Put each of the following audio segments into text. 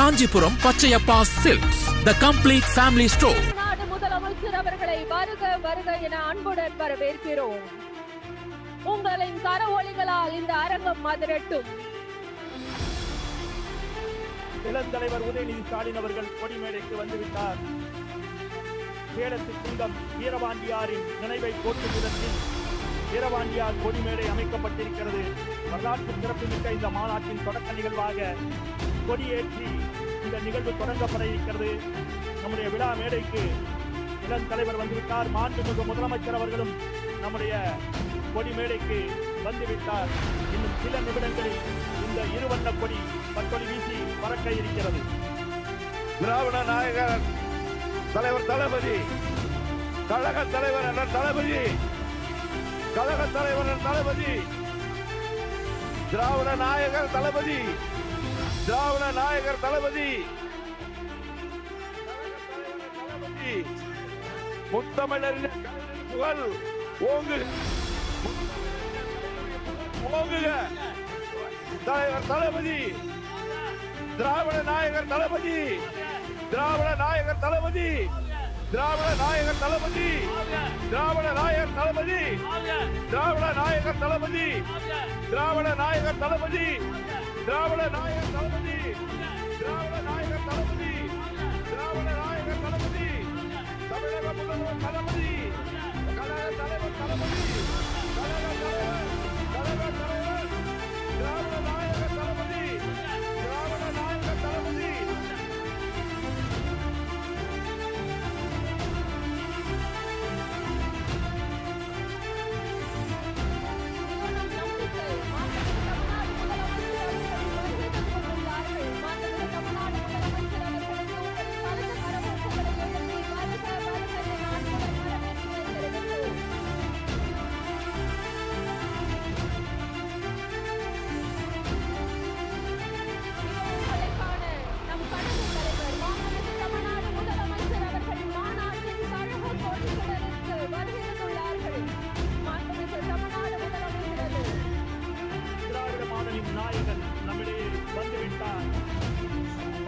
Kanchipuram Pachaiyappa silks. The complete family store நாடு முதலமைச்சர் அவர்களை வருக வருக என அன்புடன் வரவேற்கிறோம். உங்களின் கரவொலிகளால் இந்த அரங்கம் மதுரட்டும். இளந்தலைவர் உதயநிதி ஸ்டாலின் அவர்கள் கொடிமேடைக்கு வந்துவிட்டார். சேலத்து சிங்கம் வீரபாண்டியாரின் நினைவை போற்றும் விதத்தில் வீரபாண்டியார் கொடிமேடை அமைக்கப்பட்டிருக்கிறது. வரலாற்று சிறப்புமிக்க இந்த மாநாட்டின் தொடக்க நிகழ்வாக கொடியேற்றி இந்த நிகழ்வு தொடங்கப்பட இருக்கிறது. நம்முடைய விழா மேடைக்கு இளந்தலைவர் வந்துவிட்டார் மாண்புமிகு முதலமைச்சர் அவர்களும் நம்முடைய கொடி மேடைக்கு வந்துவிட்டார். இன்னும் சில நிமிடங்களில் இந்த இருவண்ண கொடி பட்டொலி வீசி பறக்க இருக்கிறது. திராவிட நாயகர் தலைவர் தளபதி கழக தலைவர் என்ற தளபதி கழக தலைவர் தளபதி திராவிட நாயகர் தளபதி திராவிட நாயகர் தளபதி. முத்தமிழரின் புகழ் ஓங்கு. ஓங்குக. தலைவர் தளபதி. திராவிட நாயகர் தளபதி. திராவிட நாயகர் தளபதி. திராவிட நாயகர் தளபதி. திராவிட நாயகர் தளபதி. திராவிட நாயகர் தளபதி. திராவிட நாயகர் தளபதி. திராவிட நாயகர் தளபதி. Trabalhar!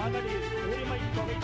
மகளிர் உரிமை தொகை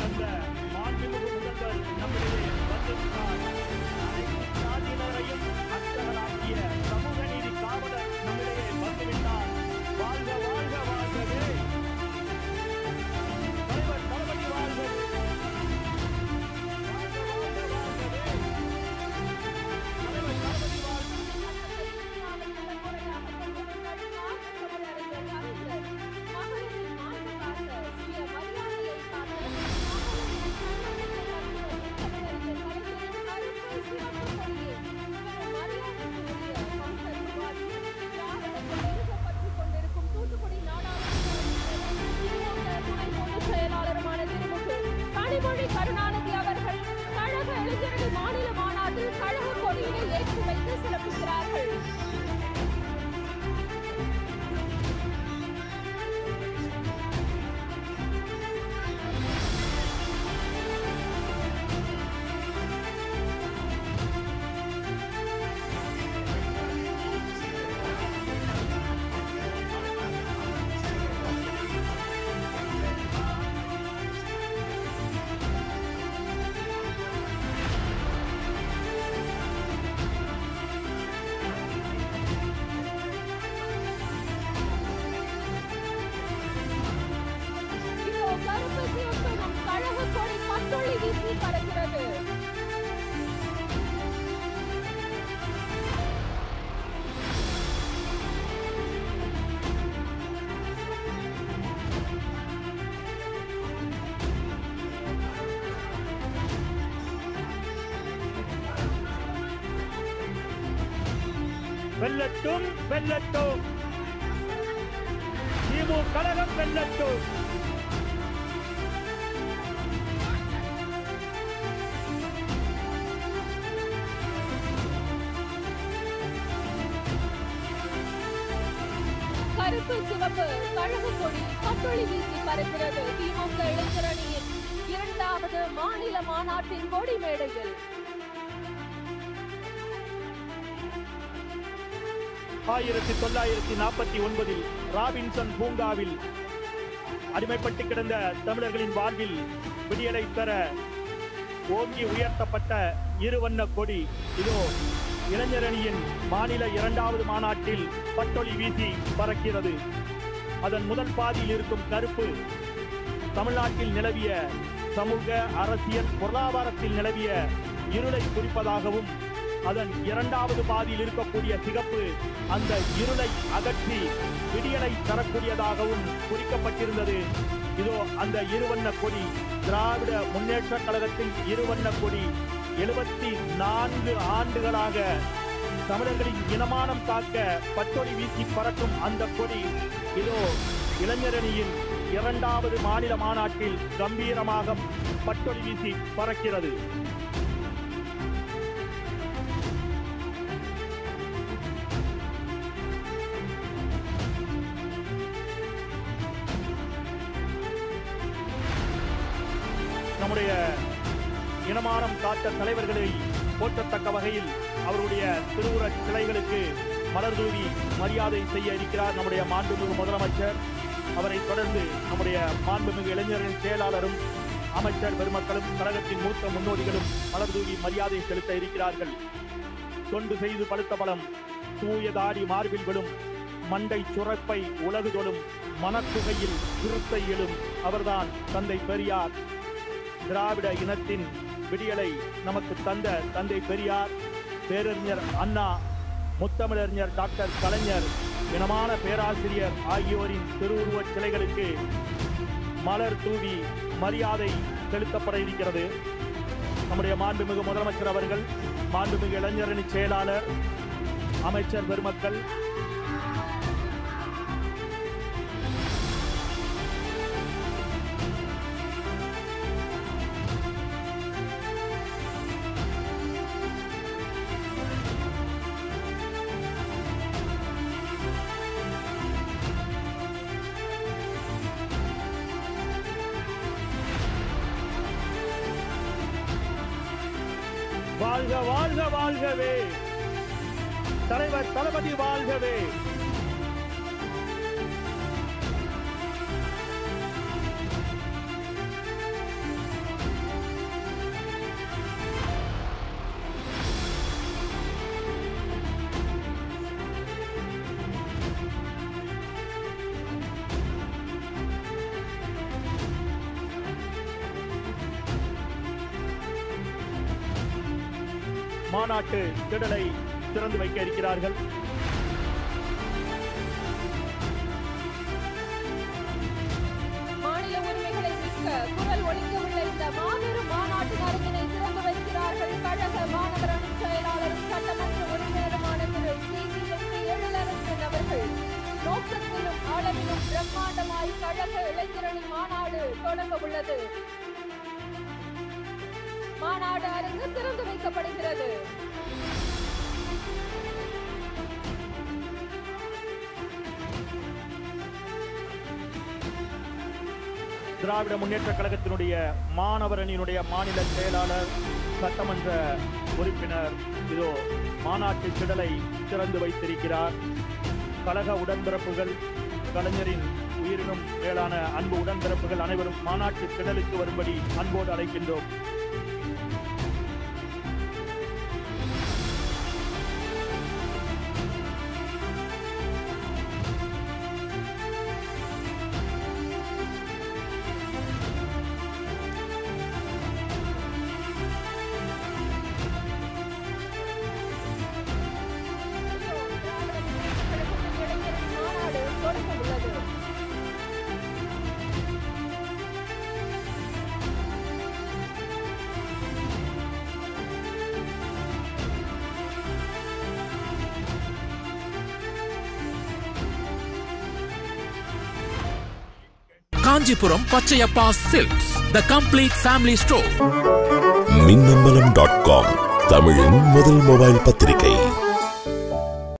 This is வெல்லட்டும் வெல்லட்டும் திமு கழகம் வெல்லட்டும் கருப்பு சிவப்பு கழக கொடி கட்டொளி வீசி பறக்கிறது திமுக இளைஞரணியின் இரண்டாவது மாநில மாநாட்டின் கொடி மேடையில் ஆயிரத்தி தொள்ளாயிரத்தி நாற்பத்தி ஒன்பதில் ராபின்சன் பூங்காவில் அடிமைப்பட்டு கிடந்த தமிழர்களின் வாழ்வில் விடியலை பெற ஓங்கி உயர்த்தப்பட்ட இருவண்ண கொடி. இதோ இளைஞரணியின் மாநில இரண்டாவது மாநாட்டில் பட்டொளி வீசி பறக்கிறது. அதன் முதல் பாதியில் இருக்கும் கருப்பு தமிழ்நாட்டில் நிலவிய சமூக அரசியல் பொருளாதாரத்தில் நிலவிய இருளை குறிப்பதாகவும் அதன் இரண்டாவது பாதியில் இருக்கக்கூடிய சிகப்பு அந்த இருளை அகற்றி விடியலை தரக்கூடியதாகவும் குறிக்கப்பட்டிருந்தது. இதோ அந்த இருவண்ண கொடி திராவிட முன்னேற்ற கழகத்தின் இருவண்ண கொடி எழுபத்தி நான்கு ஆண்டுகளாக தமிழர்களின் இனமானம் தாக்க பட்டொளி வீசி பறக்கும் அந்த கொடி இதோ இளைஞரணியின் இரண்டாவது மாநில மாநாட்டில் கம்பீரமாக பட்டொளி வீசி பறக்கிறது. நம்முடைய இனமானம் காத்த தலைவர்களை போற்றத்தக்க வகையில் அவருடைய திருவுர சிலைகளுக்கு மலர் தூவி மரியாதை செய்ய இருக்கிறார் நம்முடைய மாண்புமிகு முதலமைச்சர். அவரை தொடர்ந்து நம்முடைய மாண்புமிகு இளைஞர்கள் செயலாளரும் அமைச்சர் பெருமக்களும் கழகத்தின் மூத்த முன்னோடிகளும் மலர் தூவி மரியாதை செலுத்த இருக்கிறார்கள். தொண்டு செய்து பழுத்த பலம் தூய தாடி மார்பில் விழும் மண்டை சுரப்பை உலகு தொடும் மனக்குகையில் எழும் அவர்தான் தந்தை பெரியார். திராவிட இனத்தின் விடியலை நமக்கு தந்த தந்தை பெரியார் பேரறிஞர் அண்ணா முத்தமிழறிஞர் டாக்டர் கலைஞர் இனமான பேராசிரியர் ஆகியோரின் திருவுருவச் சிலைகளுக்கு மலர் தூவி மரியாதை செலுத்தப்பட இருக்கிறது. நம்முடைய மாண்புமிகு முதலமைச்சர் அவர்கள் மாண்புமிகு இளைஞரணி செயலாளர் அமைச்சர் பெருமக்கள் வாழ்க வாழ்க வாழ்கவே தலைவர் தளபதி வாழ்கவே மாநாட்டு திடலை திறந்து வைக்க இருக்கிறார்கள். மாநில உரிமைகளை மிக்க குரல் உள்ள இந்த மாபெரும் மாநாட்டு அரங்கினை திறந்து வைக்கிறார்கள். கழக மாணவர் செயலாளரும் சட்டமன்ற உறுப்பினருமான Thiru C. M P. Ezhilarasan அவர்கள் நோக்கத்திலும் அளவிலும் பிரம்மாண்டமாய் கழக இளைஞரணி மாநாடு தொடங்க உள்ளது மாநாடு அரங்கு திறந்து வைக்கப்படுகிறது. திராவிட முன்னேற்ற கழகத்தினுடைய மாணவர் அணியினுடைய மாநில செயலாளர் சட்டமன்ற உறுப்பினர் இதோ மாநாட்டு திடலை திறந்து வைத்திருக்கிறார். கழக உடன்பிறப்புகள் கலைஞரின் உயிரினும் மேலான அன்பு உடன்பிறப்புகள் அனைவரும் மாநாட்டு திடலுக்கு வரும்படி அன்போடு அழைக்கின்றோம். Kanchipuram Pachaiyappa silks. The complete family store Minnambalam dot com தமிழின் முதல் மொபைல் பத்திரிகை.